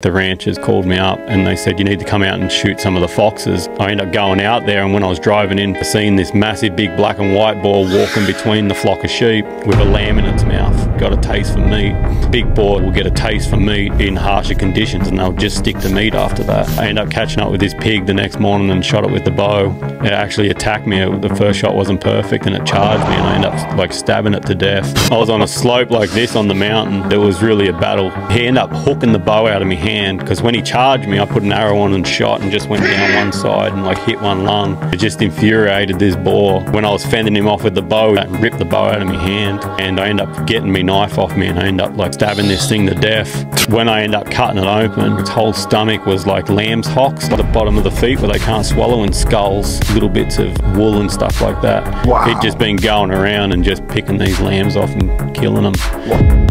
The ranchers called me up and they said, You need to come out and shoot some of the foxes. I ended up going out there, and when I was driving in, I seen this massive big black and white boar walking between the flock of sheep with a lamb in its mouth. Got a taste for meat. Big boar will get a taste for meat in harsher conditions and they'll just stick to meat after that. I ended up catching up with this pig the next morning and shot it with the bow. It actually attacked me. The first shot wasn't perfect and it charged me and I ended up like stabbing it to death. I was on a slope like this on the mountain. There was really a battle. He ended up hooking the bow out of my hand because when he charged me, I put an arrow on and shot and just went down one side and like hit one lung. It just infuriated this boar. When I was fending him off with the bow, I ripped the bow out of my hand and I end up getting my knife off me and I ended up like stabbing this thing to death. When I end up cutting it open, its whole stomach was like lamb's hocks, like the bottom of the feet where they can't swallow and skulls, little bits of wool and stuff like that. Wow. He'd just been going around and just picking these lambs off and killing them.